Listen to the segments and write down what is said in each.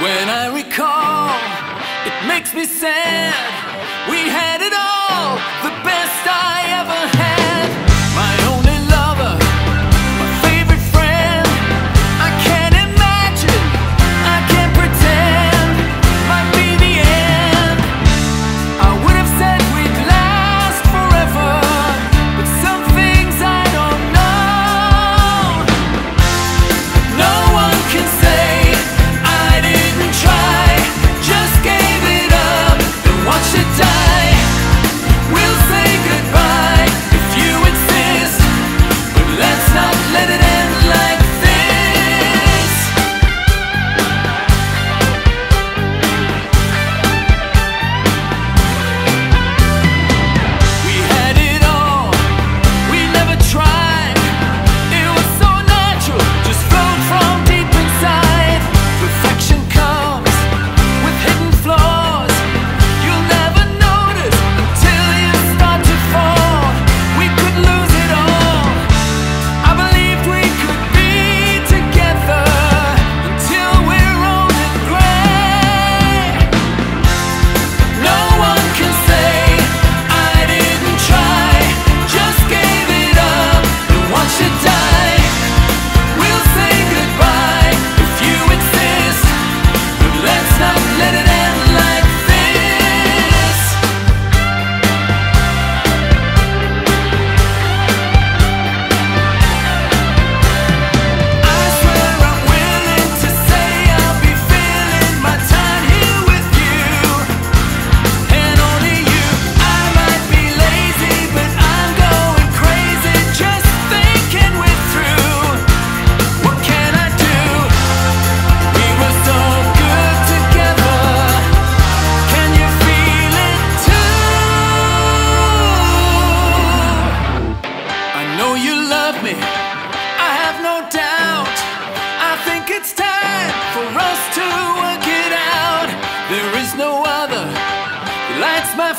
When I recall, it makes me sad. We had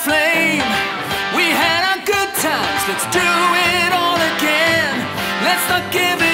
flame. We had our good times, let's do it all again. Let's not give it